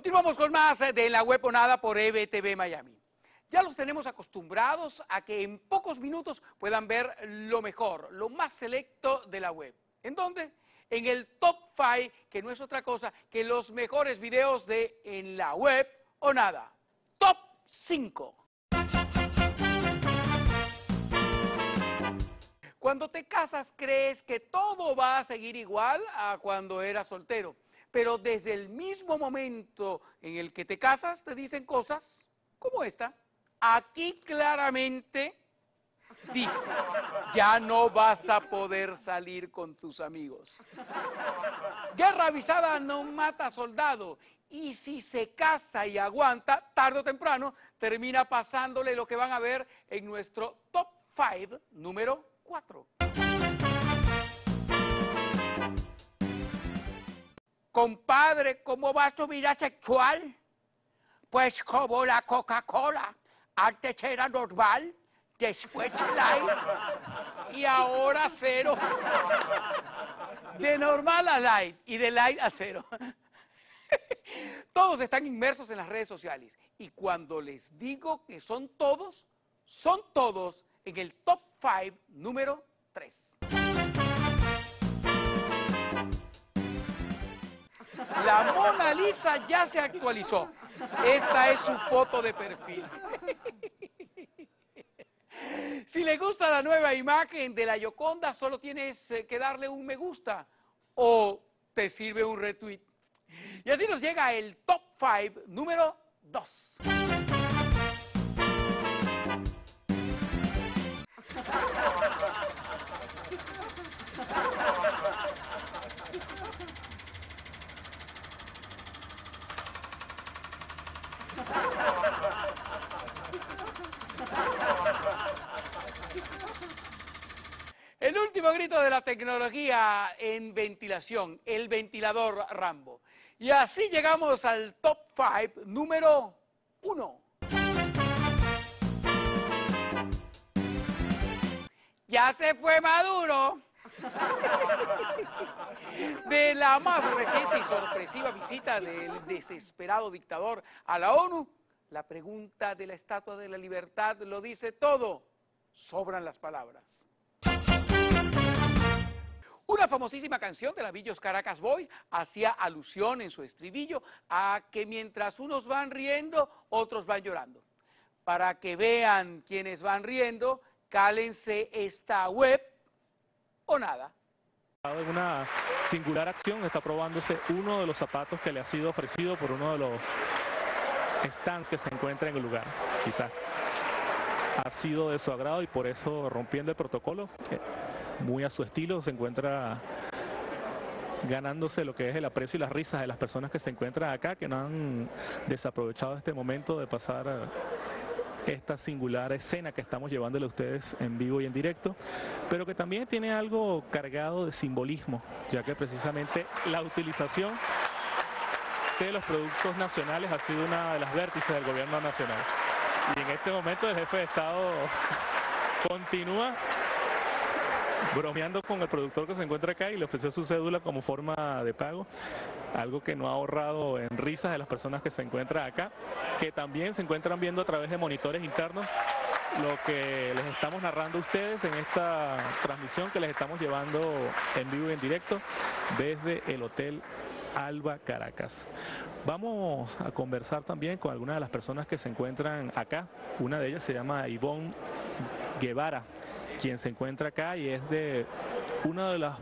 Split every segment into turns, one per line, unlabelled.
Continuamos con más eh, de la web o nada por EBTV Miami. Ya los tenemos acostumbrados a que en pocos minutos puedan ver lo mejor, lo más selecto de la web. ¿En dónde? En el Top 5, que no es otra cosa que los mejores videos de en la web o nada. Top 5. Cuando te casas crees que todo va a seguir igual a cuando eras soltero, pero desde el mismo momento en el que te casas te dicen cosas como esta. Aquí claramente dice, ya no vas a poder salir con tus amigos. Guerra avisada no mata soldado. Y si se casa y aguanta, tarde o temprano, termina pasándole lo que van a ver en nuestro top 5 número 4. Compadre, ¿cómo va tu vida sexual? Pues como la Coca-Cola. Antes era normal, después light y ahora cero. De normal a light y de light a cero. Todos están inmersos en las redes sociales y cuando les digo que son todos, son todos en el top 5 número 3. La Mona Lisa ya se actualizó. Esta es su foto de perfil. Si le gusta la nueva imagen de la Yoconda, solo tienes eh, que darle un me gusta o te sirve un retweet. Y así nos llega el top 5 número 2. El último grito de la tecnología en ventilación, el ventilador Rambo. Y así llegamos al top 5 número 1. Ya se fue Maduro. De la más reciente y sorpresiva visita del desesperado dictador a la ONU, la pregunta de la Estatua de la Libertad lo dice todo. Sobran las palabras. Una famosísima canción de la Villos Caracas Boys hacía alusión en su estribillo a que mientras unos van riendo, otros van llorando. Para que vean quienes van riendo, cálense esta web o nada.
En una singular acción está probándose uno de los zapatos que le ha sido ofrecido por uno de los stands que se encuentra en el lugar. Quizás ha sido de su agrado y por eso rompiendo el protocolo, eh, muy a su estilo, se encuentra ganándose lo que es el aprecio y las risas de las personas que se encuentran acá, que no han desaprovechado este momento de pasar esta singular escena que estamos llevándole a ustedes en vivo y en directo, pero que también tiene algo cargado de simbolismo, ya que precisamente la utilización de los productos nacionales ha sido una de las vértices del gobierno nacional. Y en este momento el jefe de Estado continúa bromeando con el productor que se encuentra acá y le ofreció su cédula como forma de pago, algo que no ha ahorrado en risas de las personas que se encuentran acá, que también se encuentran viendo a través de monitores internos lo que les estamos narrando a ustedes en esta transmisión que les estamos llevando en vivo y en directo desde el Hotel Alba Caracas. Vamos a conversar también con algunas de las personas que se encuentran acá. Una de ellas se llama Ivonne Guevara quien se encuentra acá y es de una de las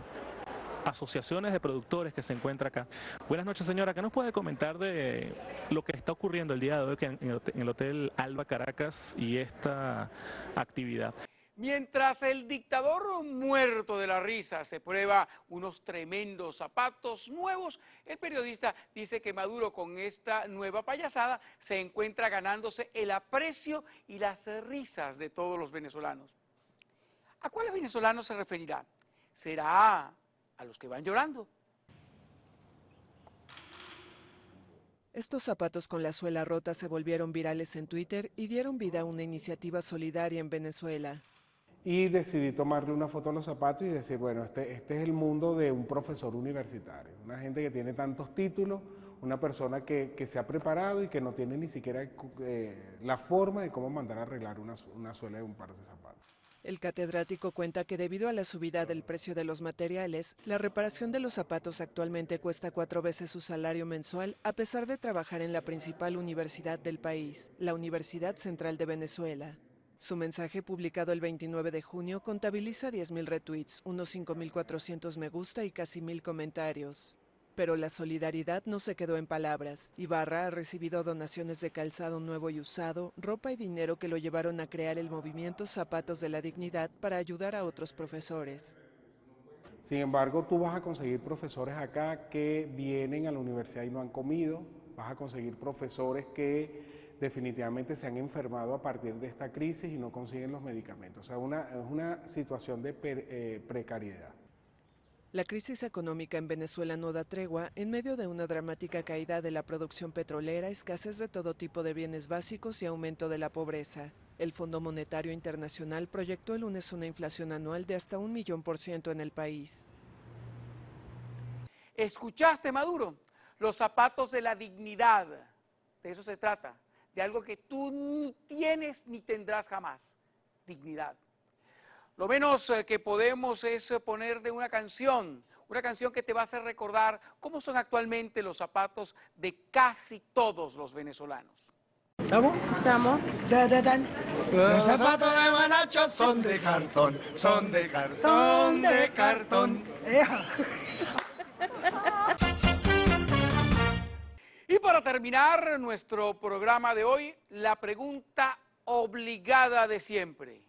asociaciones de productores que se encuentra acá. Buenas noches, señora. ¿Qué nos puede comentar de lo que está ocurriendo el día de hoy en el Hotel Alba Caracas y esta actividad?
Mientras el dictador muerto de la risa se prueba unos tremendos zapatos nuevos, el periodista dice que Maduro con esta nueva payasada se encuentra ganándose el aprecio y las risas de todos los venezolanos. ¿A cuáles venezolanos se referirá? ¿Será a los que van llorando?
Estos zapatos con la suela rota se volvieron virales en Twitter y dieron vida a una iniciativa solidaria en Venezuela.
Y decidí tomarle una foto a los zapatos y decir, bueno, este, este es el mundo de un profesor universitario, una gente que tiene tantos títulos, una persona que, se ha preparado y que no tiene ni siquiera eh, la forma de cómo mandar a arreglar una, una suela de un par de zapatos.
El catedrático cuenta que debido a la subida del precio de los materiales, la reparación de los zapatos actualmente cuesta cuatro veces su salario mensual a pesar de trabajar en la principal universidad del país, la Universidad Central de Venezuela. Su mensaje publicado el 29 de junio contabiliza 10.000 retweets, unos 5.400 me gusta y casi 1.000 comentarios. Pero la solidaridad no se quedó en palabras. Ibarra ha recibido donaciones de calzado nuevo y usado, ropa y dinero que lo llevaron a crear el movimiento Zapatos de la Dignidad para ayudar a otros profesores.
Sin embargo, tú vas a conseguir profesores acá que vienen a la universidad y no han comido, vas a conseguir profesores que definitivamente se han enfermado a partir de esta crisis y no consiguen los medicamentos. O sea, es una situación de eh, precariedad.
La crisis económica en Venezuela no da tregua en medio de una dramática caída de la producción petrolera, escasez de todo tipo de bienes básicos y aumento de la pobreza. El Fondo Monetario Internacional proyectó el lunes una inflación anual de hasta un millón por ciento en el país.
¿Escuchaste, Maduro? Los zapatos de la dignidad. De eso se trata. De algo que tú ni tienes ni tendrás jamás. Dignidad. Lo menos eh, que podemos es eh, poner de una canción, una canción que te va a hacer recordar cómo son actualmente los zapatos de casi todos los venezolanos.
¿Estamos?
Estamos.
Los zapatos de Manacho son de cartón, son de cartón, de cartón.
Y para terminar nuestro programa de hoy, la pregunta obligada de siempre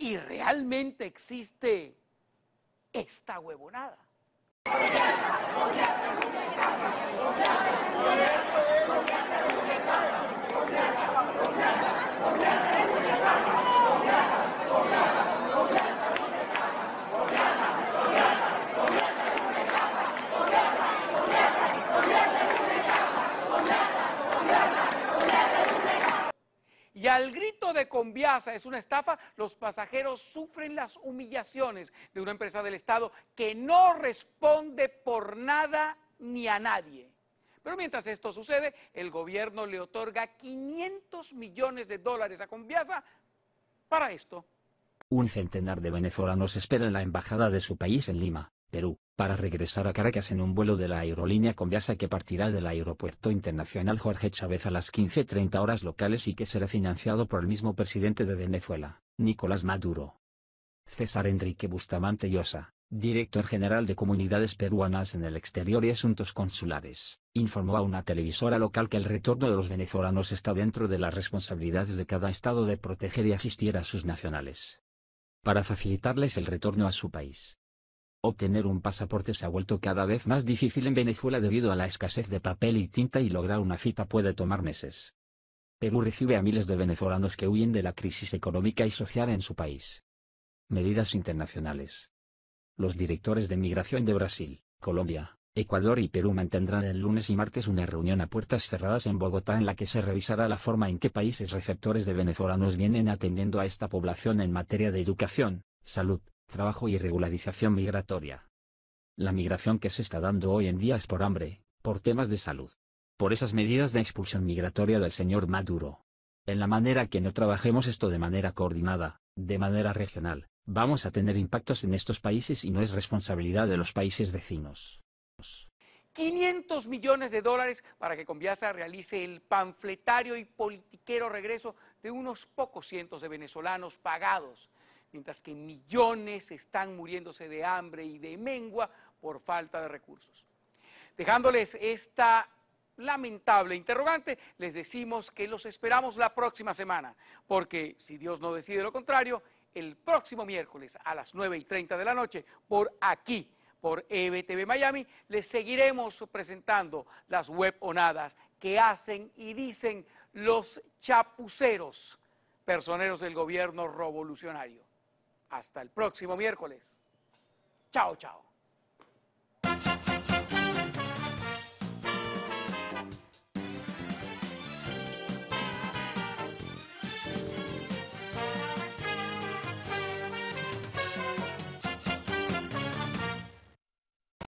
y realmente existe esta huevonada. Y al grito de Conviasa es una estafa, los pasajeros sufren las humillaciones de una empresa del Estado que no responde por nada ni a nadie. Pero mientras esto sucede, el gobierno le otorga 500 millones de dólares a Conviasa para esto.
Un centenar de venezolanos espera en la embajada de su país en Lima, Perú, para regresar a Caracas en un vuelo de la aerolínea Conviasa que partirá del Aeropuerto Internacional Jorge Chávez a las 15.30 horas locales y que será financiado por el mismo presidente de Venezuela, Nicolás Maduro. César Enrique Bustamante Llosa, director general de Comunidades Peruanas en el Exterior y Asuntos Consulares, informó a una televisora local que el retorno de los venezolanos está dentro de las responsabilidades de cada estado de proteger y asistir a sus nacionales. Para facilitarles el retorno a su país, Obtener un pasaporte se ha vuelto cada vez más difícil en Venezuela debido a la escasez de papel y tinta y lograr una cita puede tomar meses. Perú recibe a miles de venezolanos que huyen de la crisis económica y social en su país. Medidas internacionales. Los directores de migración de Brasil, Colombia, Ecuador y Perú mantendrán el lunes y martes una reunión a puertas cerradas en Bogotá en la que se revisará la forma en que países receptores de venezolanos vienen atendiendo a esta población en materia de educación, salud, trabajo y regularización migratoria. La migración que se está dando hoy en día es por hambre, por temas de salud. Por esas medidas de expulsión migratoria del señor Maduro. En la manera que no trabajemos esto de manera coordinada, de manera regional, vamos a tener impactos en estos países y no es responsabilidad de los países vecinos.
500 millones de dólares para que Conviasa realice el panfletario y politiquero regreso de unos pocos cientos de venezolanos pagados mientras que millones están muriéndose de hambre y de mengua por falta de recursos. Dejándoles esta lamentable interrogante, les decimos que los esperamos la próxima semana, porque si Dios no decide lo contrario, el próximo miércoles a las 9 y 30 de la noche, por aquí, por EBTV Miami, les seguiremos presentando las web onadas que hacen y dicen los chapuceros, personeros del gobierno revolucionario. Hasta el próximo miércoles. Chao, chao.